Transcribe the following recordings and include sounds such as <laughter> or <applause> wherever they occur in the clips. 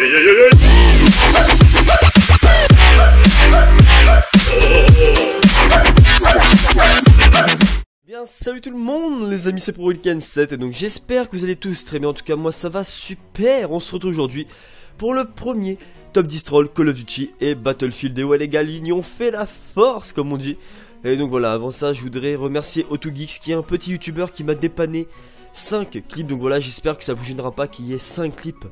Bien, salut tout le monde les amis, c'est pour Weekend 7 et donc j'espère que vous allez tous très bien, en tout cas moi ça va super, on se retrouve aujourd'hui pour le premier Top 10 Troll, Call of Duty et Battlefield. Et ouais les gars, l'union fait la force comme on dit. Et donc voilà, avant ça je voudrais remercier AutoGeeks qui est un petit youtubeur qui m'a dépanné 5 clips, donc voilà j'espère que ça vous gênera pas qu'il y ait 5 clips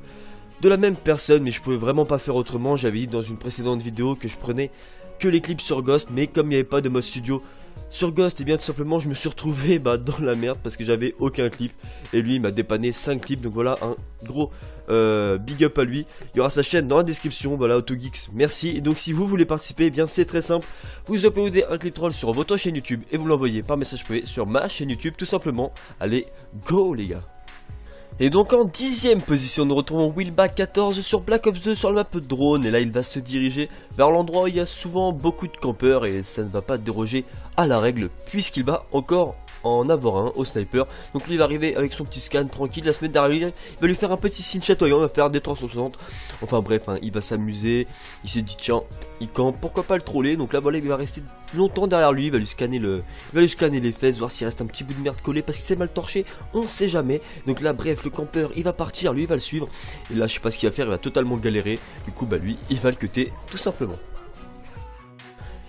de la même personne mais je pouvais vraiment pas faire autrement, j'avais dit dans une précédente vidéo que je prenais que les clips sur Ghost mais comme il n'y avait pas de mode studio sur Ghost, et eh bien tout simplement je me suis retrouvé bah, dans la merde parce que j'avais aucun clip. Et lui il m'a dépanné 5 clips. Donc voilà un gros euh, big up à lui. Il y aura sa chaîne dans la description, voilà AutoGeeks, merci. Et donc si vous voulez participer, eh bien c'est très simple, vous uploadez un clip troll sur votre chaîne YouTube et vous l'envoyez par message privé sur ma chaîne YouTube tout simplement. Allez, go les gars et donc en dixième position, nous retrouvons Willback 14 sur Black Ops 2 sur la map drone. Et là, il va se diriger vers l'endroit où il y a souvent beaucoup de campeurs et ça ne va pas déroger à la règle puisqu'il va encore en avoir un au sniper. Donc lui va arriver avec son petit scan tranquille, la se mettre derrière il va lui faire un petit signe chatoyant, il va faire des 360. Enfin bref, hein, il va s'amuser, il se dit tiens, il campe, pourquoi pas le troller? Donc là voilà, il va rester longtemps derrière lui, il va lui scanner le il va lui scanner les fesses, voir s'il reste un petit bout de merde collé parce qu'il s'est mal torché, on sait jamais. Donc là bref, le campeur, il va partir, lui il va le suivre. Et là je sais pas ce qu'il va faire, il va totalement galérer. Du coup bah lui, il va le cuter tout simplement.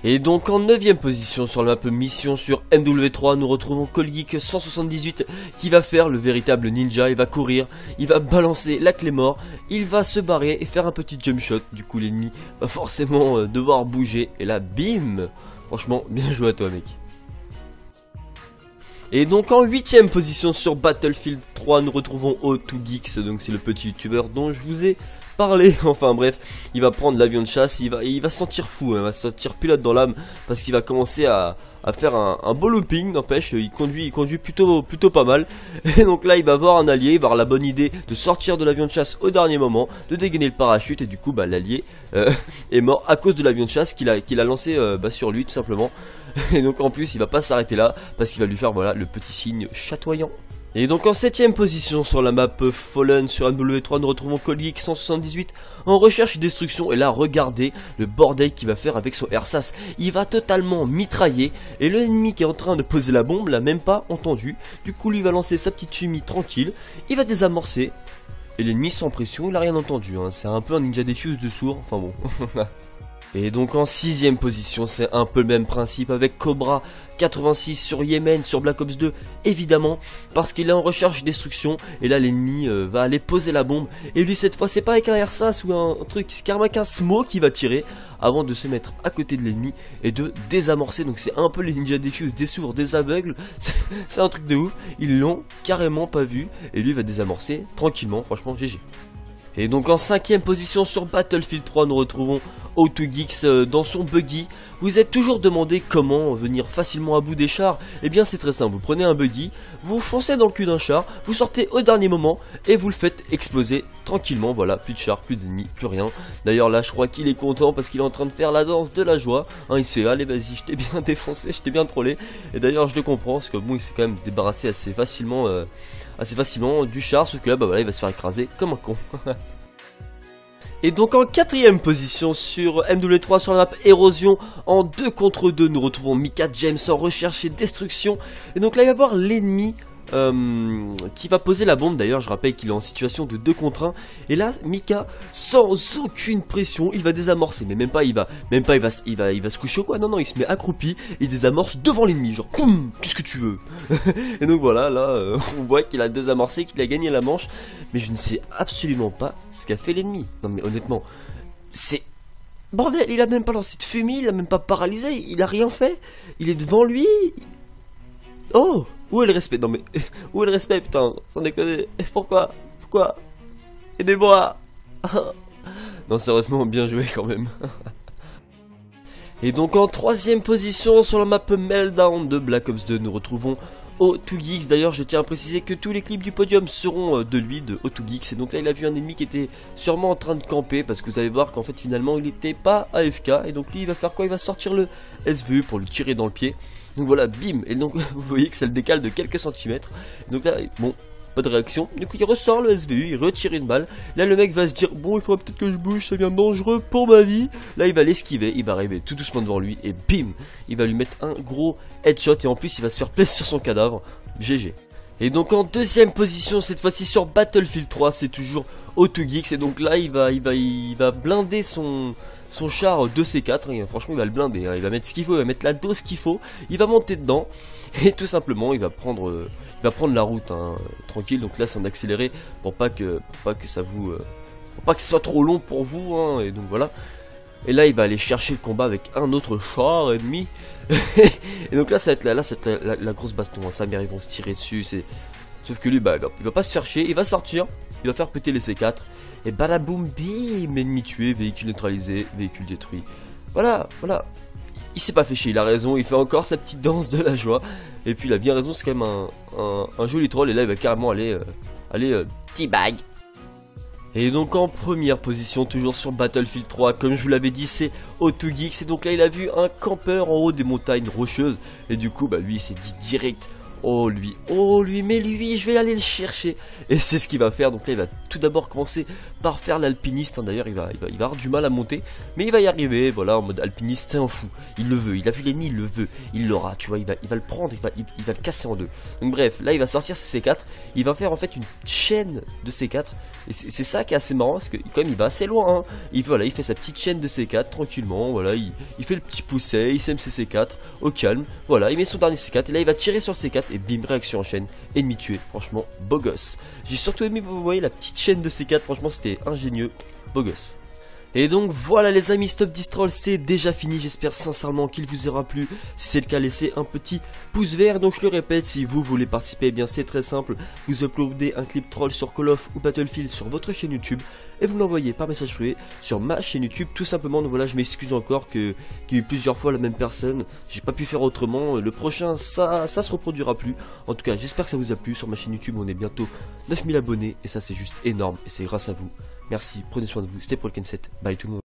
Et donc en 9ème position sur la map mission sur MW3, nous retrouvons Colgeek 178 qui va faire le véritable ninja, il va courir, il va balancer la clé mort, il va se barrer et faire un petit jump shot, du coup l'ennemi va forcément euh, devoir bouger, et là bim! Franchement, bien joué à toi mec. Et donc en 8ème position sur Battlefield 3, nous retrouvons O2Geeks, donc c'est le petit youtubeur dont je vous ai <laughs> Enfin bref, il va prendre l'avion de chasse, il va, il va sentir fou, hein, il va sentir pilote dans l'âme parce qu'il va commencer à, faire un, beau looping, n'empêche, il conduit, il conduit plutôt, plutôt pas mal. <laughs> Et donc là, il va voir un allié, il va avoir la bonne idée de sortir de l'avion de chasse au dernier moment, de dégainer le parachute, et du coup, bah, l'allié euh, <laughs> est mort à cause de l'avion de chasse qu'il a, qu'il a lancé euh, bah, sur lui, tout simplement. Et donc en plus, il va pas s'arrêter là, parce qu'il va lui faire voilà le petit signe chatoyant. Et donc en 7ème position sur la map Fallen sur MW3 nous retrouvons Colgeek 178 en recherche et destruction. Et là regardez le bordel qu'il va faire avec son RSAS il va totalement mitrailler. Et l'ennemi qui est en train de poser la bombe l'a même pas entendu. Du coup lui va lancer sa petite fumée tranquille. Il va désamorcer. Et l'ennemi sans pression il a rien entendu hein. c'est un peu un ninja defuse de sourd. Enfin bon <laughs> Et donc en sixième position, c'est un peu le même principe avec Cobra 86 sur Yemen, sur Black Ops 2, évidemment, parce qu'il est en recherche destruction, et là l'ennemi euh, va aller poser la bombe, et lui cette fois c'est pas avec un RSAS ou un, truc, c'est carrément un qui va tirer, avant de se mettre à côté de l'ennemi, et de désamorcer, donc c'est un peu les ninja defuse, des sourds, des aveugles, <laughs> c'est un truc de ouf, ils l'ont carrément pas vu, et lui va désamorcer tranquillement, franchement GG. Et donc en cinquième position sur Battlefield 3, nous retrouvons O2Geeks euh, dans son buggy. Vous êtes toujours demandé comment venir facilement à bout des chars Eh bien c'est très simple, vous prenez un buggy, vous foncez dans le cul d'un char, vous sortez au dernier moment et vous le faites exploser tranquillement. Voilà, plus de chars, plus d'ennemis, plus rien. D'ailleurs là je crois qu'il est content parce qu'il est en train de faire la danse de la joie. Hein, il se fait allez vas-y je t'ai bien <laughs> défoncé, je t'ai bien trollé. Et d'ailleurs je le comprends parce que bon il s'est quand même débarrassé assez facilement, euh, assez facilement du char, sauf que là bah voilà il va se faire écraser comme un con. <laughs> Et donc en quatrième position sur MW3 sur la map Érosion, en 2 contre 2, nous retrouvons Mika James en recherche et destruction. Et donc là il va y avoir l'ennemi euh, qui va poser la bombe. D'ailleurs, je rappelle qu'il est en situation de 2 contre 1. Et là, Mika, sans aucune pression, il va désamorcer. Mais même pas, il va, même pas, il va, il va, il va se coucher ou quoi. Non, non, il se met accroupi, il désamorce devant l'ennemi. Genre, qu'est-ce que tu veux? <laughs> Et donc voilà, là, euh, on voit qu'il a désamorcé, qu'il a gagné la manche. Mais je ne sais absolument pas ce qu'a fait l'ennemi. Non, mais honnêtement, c'est Bordel, il a même pas lancé de fumée, il a même pas paralysé, il a rien fait. Il est devant lui. Oh où est le respect? Non mais, <laughs> où est le respect putain? Sans déconner. <laughs> Pourquoi? Pourquoi? Aidez-moi. <laughs> Non sérieusement, bien joué quand même. Et donc en troisième position sur la map Meltdown de Black Ops 2, nous retrouvons O2Geeks. D'ailleurs, je tiens à préciser que tous les clips du podium seront euh, de lui, de O2Geeks. Et donc là, il a vu un ennemi qui était sûrement en train de camper parce que vous allez voir qu'en fait, finalement, il n'était pas AFK. Et donc lui, il va faire quoi? Il va sortir le SVE pour lui tirer dans le pied. Donc voilà, bim Et donc <laughs> vous voyez que ça le décale de quelques centimètres. donc là, bon, de réaction. Du coup il ressort le SVU, il retire une balle. Là le mec va se dire bon il faudrait peut-être que je bouge, ça devient dangereux pour ma vie. Là il va l'esquiver, il va arriver tout doucement devant lui et bim Il va lui mettre un gros headshot et en plus il va se faire plaisir sur son cadavre. GG. Et donc en deuxième position, cette fois-ci sur Battlefield 3, c'est toujours Autogeeks. Et donc là, il va, il va, il va blinder son, son char de C4. Et franchement, il va le blinder. Hein. Il va mettre ce qu'il faut, il va mettre la dose qu'il faut. Il va monter dedans. <laughs> Et tout simplement, il va prendre, il va prendre la route hein, tranquille. Donc là, c'est en accéléré pour pas que, pour pas que ça vous, euh, pour pas que ce soit trop long pour vous. Hein. Et donc voilà. Et là, il va aller chercher le combat avec un autre char ennemi. <laughs> et donc là, ça va être la, là, la, grosse baston. Hein. Samir, ils vont se tirer dessus. C'est... Sauf que lui, bah, il va pas se chercher. Il va sortir. Il va faire péter les C4. Et balaboum, bim Ennemi tué, véhicule neutralisé, véhicule détruit. Voilà, voilà. Il s'est pas fait chier, il a raison. Il fait encore sa petite danse de la joie. Et puis, il a bien raison. C'est quand même un, un, joli troll. Et là, il va carrément aller... Euh, aller... Euh, petit bag et donc en première position, toujours sur Battlefield 3, comme je vous l'avais dit, c'est Autogeeks. Et donc là, il a vu un campeur en haut des montagnes rocheuses. Et du coup, bah lui, il s'est dit direct, Oh lui, oh lui, mais lui, je vais aller le chercher. Et c'est ce qu'il va faire. Donc là, il va tout d'abord commencer par faire l'alpiniste. Hein. D'ailleurs, il va, il, va, il va avoir du mal à monter, mais il va y arriver. Voilà, en mode alpiniste, c'est un fou. Il le veut. Il a vu l'ennemi, il le veut. Il l'aura. Tu vois, il va, il va le prendre, il va, il, va le casser en deux. Donc bref, là, il va sortir ses C4. Il va faire en fait une chaîne de C4. Et c'est ça qui est assez marrant parce que comme il va assez loin, hein. il voilà, il fait sa petite chaîne de C4 tranquillement. Voilà, il, il fait le petit pousset, il sème ses C4 au calme. Voilà, il met son dernier C4 et là, il va tirer sur le C4 et bim, réaction en chaîne, ennemi tué, franchement, beau gosse. J'ai surtout aimé, vous voyez, la petite chaîne de C4, franchement, c'était ingénieux, beau gosse. Et donc voilà les amis, Stop Distrol c'est déjà fini, j'espère sincèrement qu'il vous aura plu. Si c'est le cas, laissez un petit pouce vert. Donc je le répète, si vous voulez participer, eh bien c'est très simple. Vous uploadez un clip troll sur Call of ou Battlefield sur votre chaîne YouTube et vous l'envoyez par message privé sur ma chaîne YouTube. Tout simplement, donc voilà, je m'excuse encore que qu'il y ait eu plusieurs fois la même personne. J'ai pas pu faire autrement. Le prochain, ça, ça se reproduira plus. En tout cas, j'espère que ça vous a plu. Sur ma chaîne YouTube, on est bientôt 9000 abonnés et ça c'est juste énorme et c'est grâce à vous. Merci, prenez soin de vous. C'était Paul Kenset. Bye tout le monde.